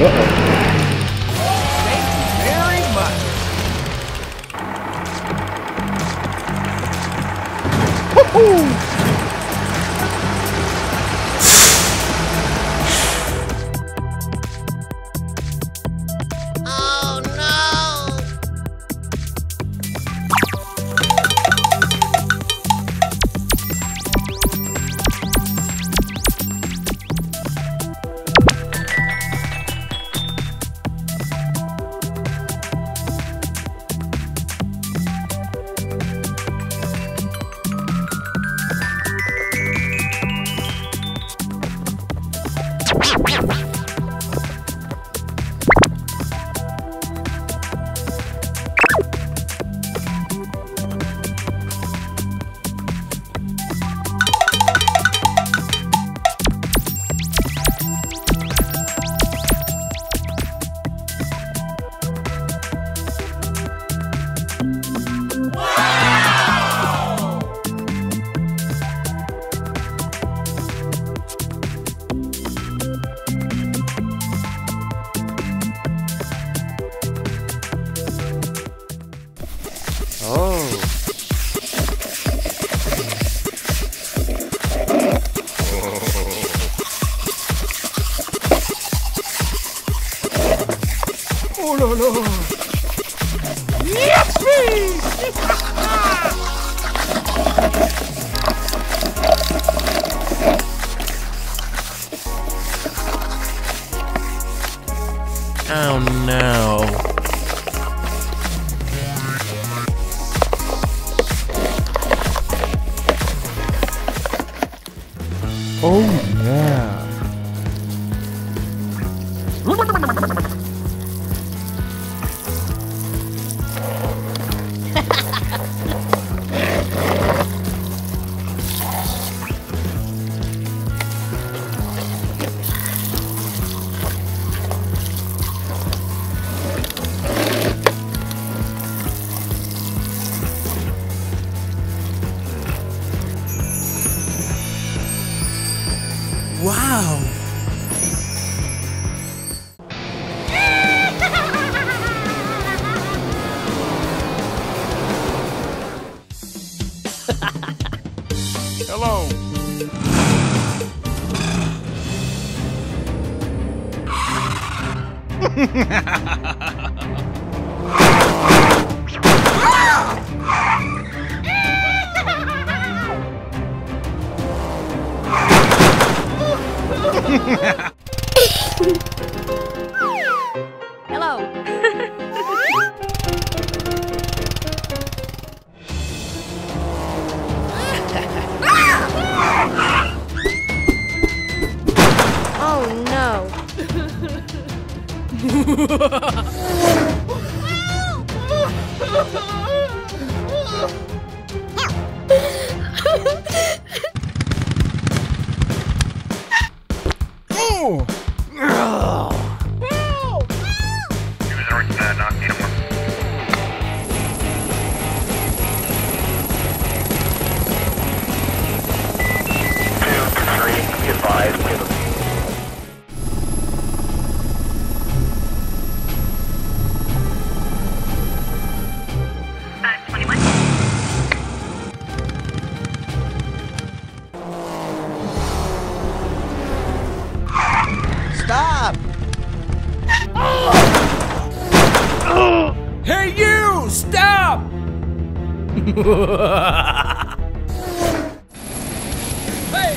Thank you very much. Oh Oh no. Hello. Hello. Stop! Hey, you! Stop! hey!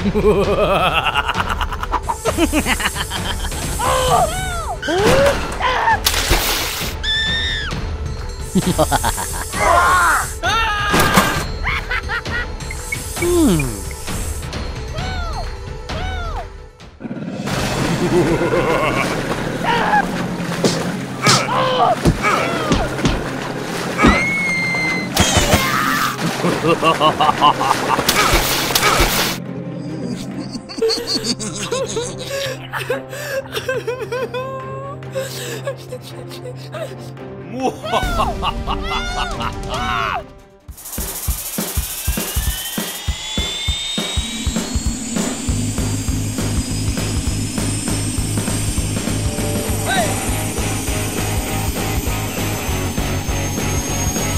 hmm.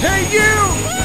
Hey, you!